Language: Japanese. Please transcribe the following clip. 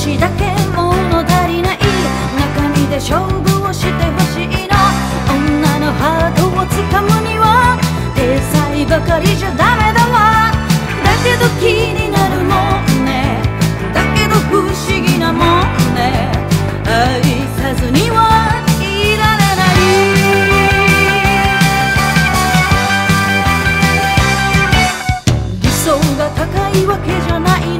しだけ物足りない中身で勝負をしてほしいの。女のハートをつかむには天才ばかりじゃダメだわ。だけど気になるもんね。だけど不思議なもんね。愛さずにはいられない。理想が高いわけじゃないの。